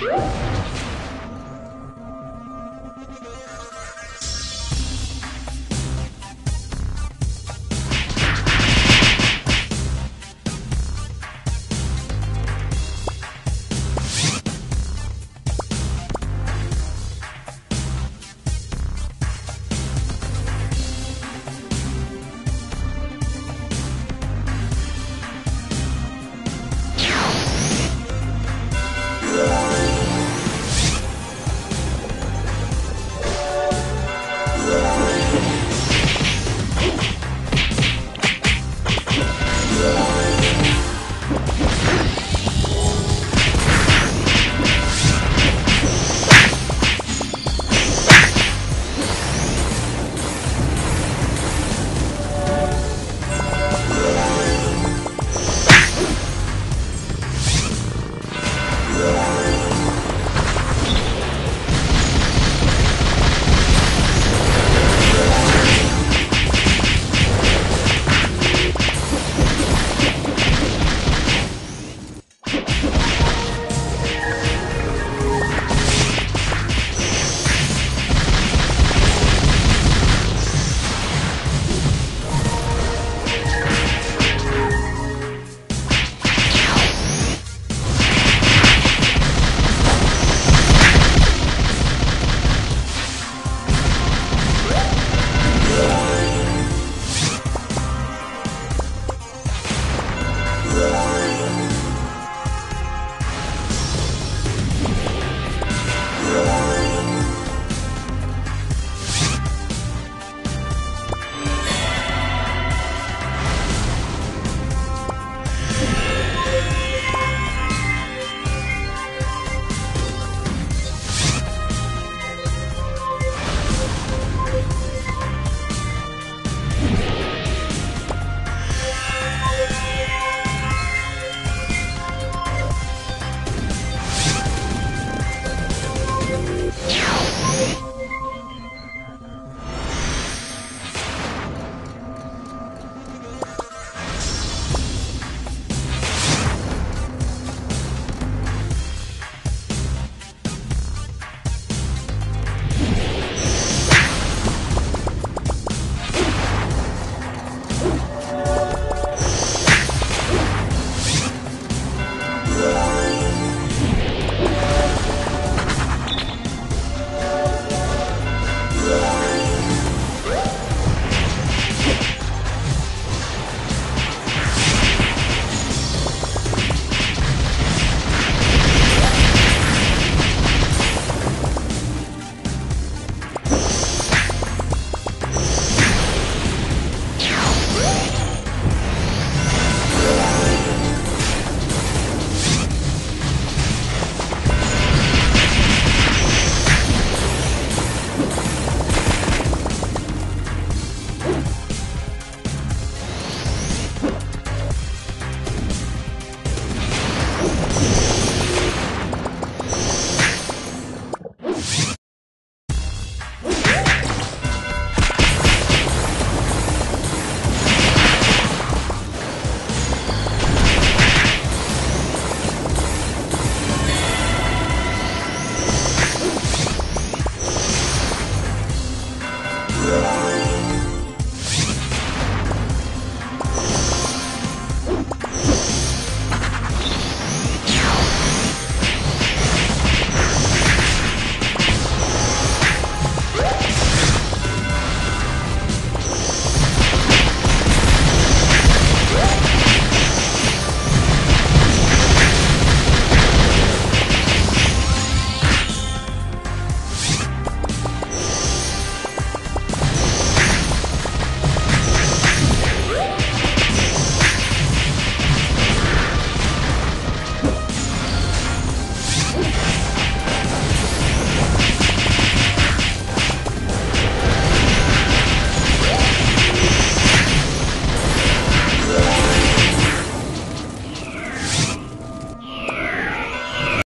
Woo!